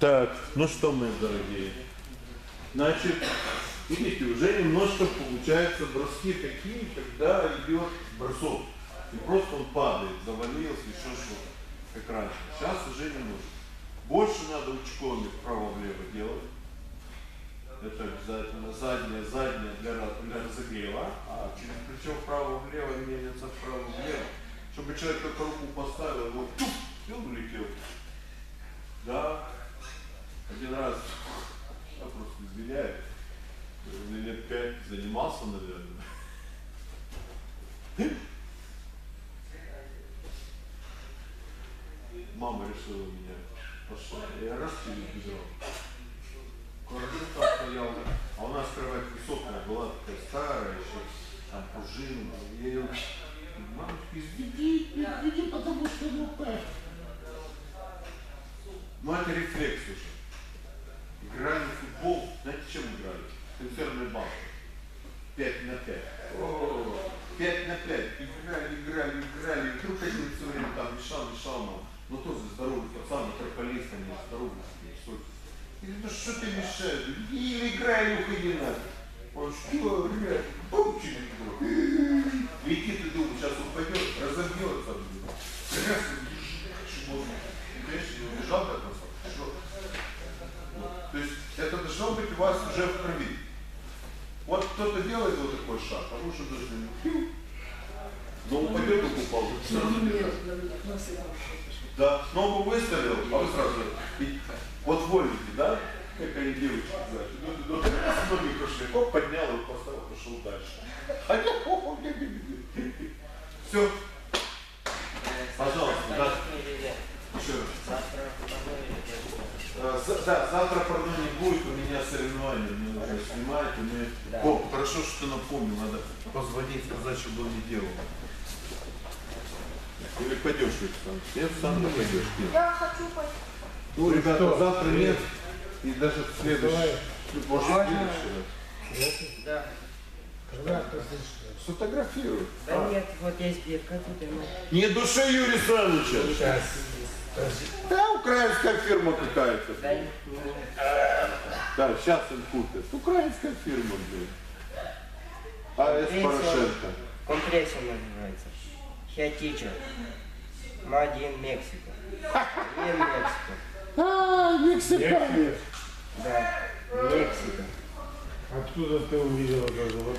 Так, ну что, мои дорогие? Значит, видите, уже немножко получается броски такие, когда идет бросок. И просто он падает, завалился, еще что-то, как раньше. Сейчас уже не нужно. Больше надо учками вправо-влево делать. Это обязательно задняя, задняя для, для разогрева, а через плечо вправо-влево меняется вправо-влево. Чтобы человек только руку поставил, вот чук, и он улетел. Да, один раз я просто извиняюсь, э, лет пять занимался, наверное. Мама решила меня пошла. Я раз перебежал. Хорошо там стоял. А у нас кровать высокая была, такая старая еще, там пружина. Я ее, мамочка, изведи, изведи, потому что ну. Ну это рефлекс уже. Играли в футбол, знаете, чем играли? Консервный банк. 5 на 5. О, 5 на 5. Играли, играли, играли. И вдруг один все время там мешал, мешал нам. Ну тоже здоровый пацан, метрополист, они здоровый. И говорит, ну что ты мешаешь? Или играй, или уходи нафиг. Он что, ребят, бум, через него. Летит и думает, сейчас упадет, разобьется. Раз? И, конечно, не убежал. Что? Вот. То есть это должно быть у вас уже в крови. Вот кто-то делает вот такой шаг, а вы уже должны пью, но упадет и упал. Не. Да, ногу выставил, а вы сразу. и вот вольники, да? Как они девочки ты ну, раз ноги прошли, хоп, поднял и поставил, пошел дальше. А я хоп, хоп, Все. Пожалуйста, да. Еще раз. Завтра поговорим. Э, за- Да, завтра, правда, не будет, у меня соревнования, мне нужно снимать, и мы... Да. О, хорошо, что ты напомнил, надо позвонить, сказать, чтобы он не делал. Или пойдешь, Александр? Нет, сам не пойдешь. Нет. Я хочу пойти. Ну, ребята, что? завтра нет, и даже в следующий, может, в следующий раз. Да. Когда? Сфотографируй. Да нет, вот есть бирка тут. Не души Юрия Саныча. Сейчас. Да, украинская фирма какая-то. Да, сейчас им купят. Украинская фирма, блин. А.С. Пенсия. Порошенко. Компрессия называется. Teacher. Мадин Мексика. In Мексика. А, мексиканец. Да. Мексика. Откуда ты увидел это? Вот